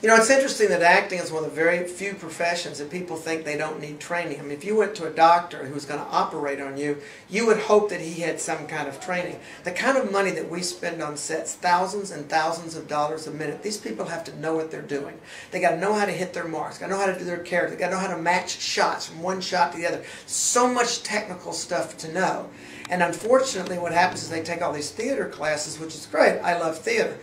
You know, it's interesting that acting is one of the very few professions that people think they don't need training. I mean, if you went to a doctor who was going to operate on you, you would hope that he had some kind of training. The kind of money that we spend on sets, thousands and thousands of dollars a minute, these people have to know what they're doing. They got to know how to hit their marks, got to know how to do their character, got to know how to match shots from one shot to the other. So much technical stuff to know. And unfortunately, what happens is they take all these theater classes, which is great. I love theater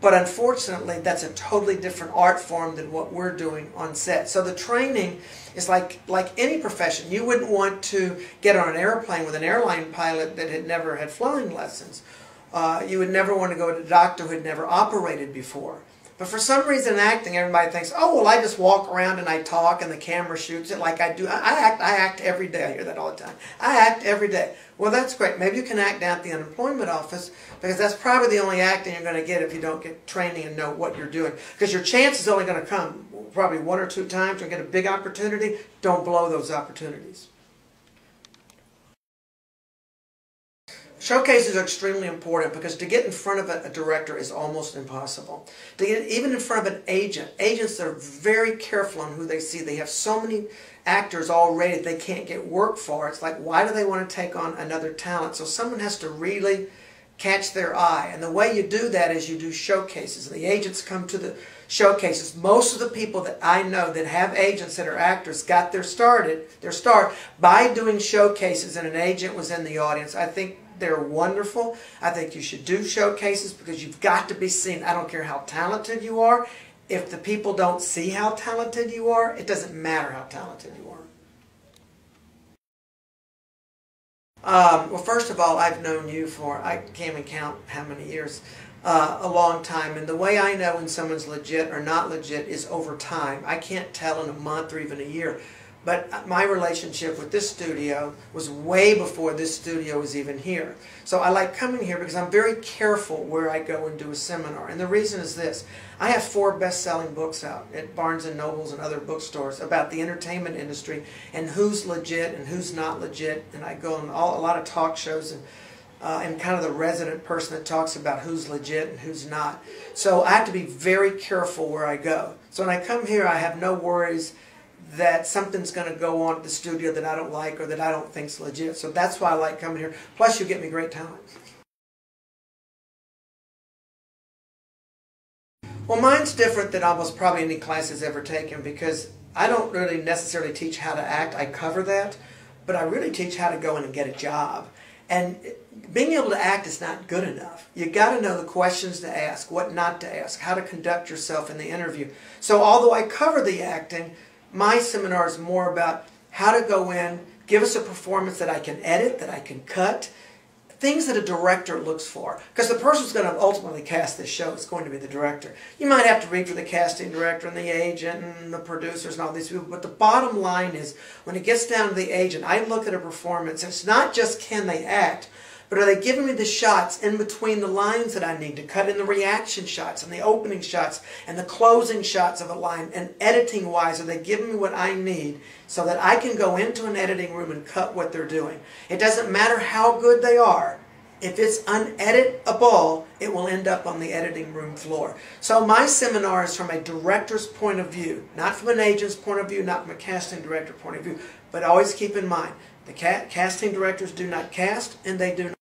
but unfortunately, that's a totally different art form than what we're doing on set. So the training is like, like any profession. You wouldn't want to get on an airplane with an airline pilot that had never had flying lessons. Uh, you would never want to go to a doctor who had never operated before. But for some reason in acting, everybody thinks, oh, well, I just walk around and I talk and the camera shoots it like I do. I act, I act every day. I hear that all the time. I act every day. Well, that's great. Maybe you can act down at the unemployment office because that's probably the only acting you're going to get if you don't get training and know what you're doing. Because your chance is only going to come probably one or two times. You'll get a big opportunity. Don't blow those opportunities. Showcases are extremely important because to get in front of a, a, director is almost impossible. To get even in front of an agent, agents are very careful on who they see. They have so many actors already they can't get work for. It's like, why do they want to take on another talent? So someone has to really catch their eye. And the way you do that is you do showcases. The agents come to the showcases. Most of the people that I know that have agents that are actors got their started their start by doing showcases and an agent was in the audience. I think they're wonderful. I think you should do showcases because you've got to be seen. I don't care how talented you are. If the people don't see how talented you are, it doesn't matter how talented you are. Um, well, first of all, I've known you for, I can't even count how many years, uh, a long time. And the way I know when someone's legit or not legit is over time. I can't tell in a month or even a year. But my relationship with this studio was way before this studio was even here. So I like coming here because I'm very careful where I go and do a seminar. And the reason is this. I have four best-selling books out at Barnes & Nobles and other bookstores about the entertainment industry and who's legit and who's not legit. And I go on all, a lot of talk shows and uh, I'm kind of the resident person that talks about who's legit and who's not. So I have to be very careful where I go. So when I come here, I have no worries that something's going to go on at the studio that I don't like or that I don't think's legit. So that's why I like coming here. Plus, you get me great talent. Well, mine's different than almost probably any class has ever taken because I don't really necessarily teach how to act. I cover that, but I really teach how to go in and get a job. And being able to act is not good enough. You got to know the questions to ask, what not to ask, how to conduct yourself in the interview. So although I cover the acting, my seminar is more about how to go in, give us a performance that I can edit, that I can cut, things that a director looks for. Because the person who's going to ultimately cast this show is going to be the director. You might have to read for the casting director and the agent and the producers and all these people, but the bottom line is when it gets down to the agent, I look at a performance, it's not just can they act, but are they giving me the shots in between the lines that I need to cut in the reaction shots and the opening shots and the closing shots of a line? And editing wise, are they giving me what I need so that I can go into an editing room and cut what they're doing? It doesn't matter how good they are. If it's uneditable, it will end up on the editing room floor. So my seminar is from a director's point of view, not from an agent's point of view, not from a casting director point of view. But always keep in mind, the ca casting directors do not cast and they do